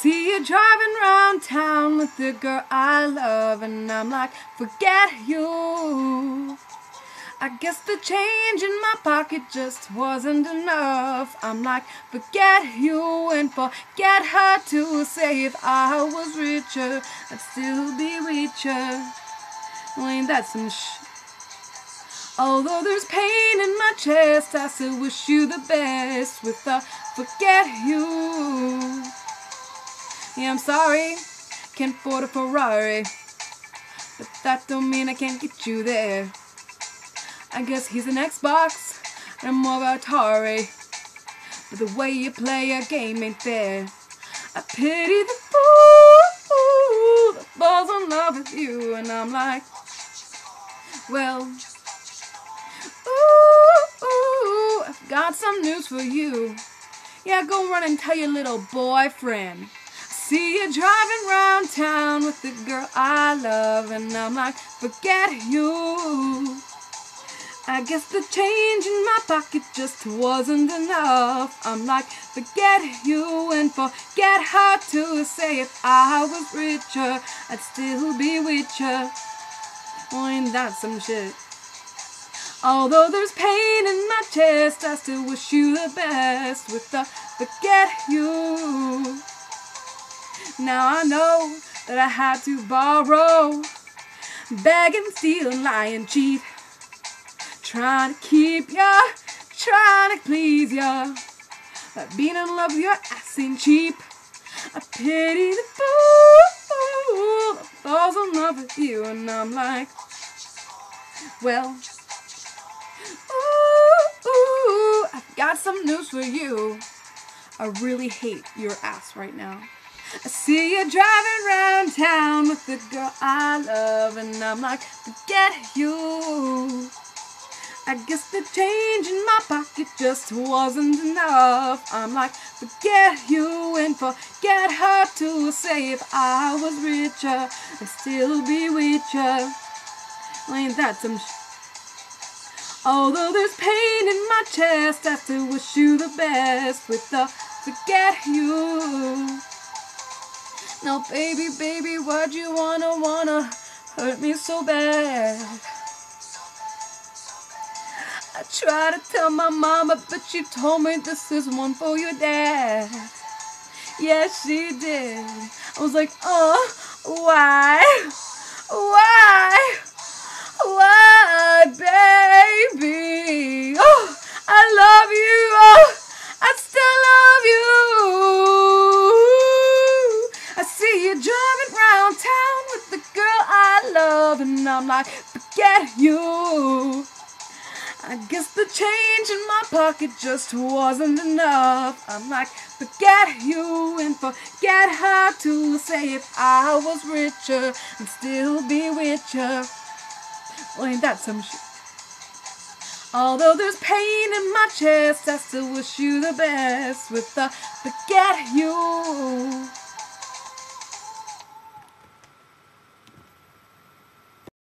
see you driving around town with the girl I love, and I'm like, forget you. I guess the change in my pocket just wasn't enough. I'm like, forget you and forget her to say if I was richer, I'd still be richer. Well, ain't that some sh? Although there's pain in my chest, I still wish you the best with the forget you. Yeah, I'm sorry, can't afford a Ferrari, but that don't mean I can't get you there. I guess he's an Xbox and I'm more of Atari. But the way you play your game ain't fair. I pity the fool that falls in love with you, and I'm like, well, ooh, ooh, I've got some news for you. Yeah, go run and tell your little boyfriend. See you driving around town with the girl I love, and I'm like, forget you. I guess the change in my pocket just wasn't enough. I'm like, forget you and forget her to say if I was richer, I'd still be with you. Well, ain't that some shit? Although there's pain in my chest, I still wish you the best with the forget you. Now I know that I had to borrow, beg and steal and lie and cheat. Trying to keep ya, trying to please ya. But being in love with your ass ain't cheap. I pity the fool that falls in love with you, and I'm like, well, ooh, ooh, I've got some news for you. I really hate your ass right now. I see you driving around town with the girl I love, and I'm like, forget you. I guess the change in my pocket just wasn't enough. I'm like, forget you and forget her to say if I was richer, I'd still be with you. Ain't that some sh- Although there's pain in my chest, I still wish you the best with the forget you. Now, baby, baby, why'd you wanna, wanna hurt me so bad? I tried to tell my mama, but she told me this is one for your dad. Yeah, she did. I was like, oh, why? Why? Why, baby? And I'm like, forget you. I guess the change in my pocket just wasn't enough. I'm like, forget you and forget her to say if I was richer, I'd still be with you. Well, ain't that some shit? Although there's pain in my chest, I still wish you the best with the forget you.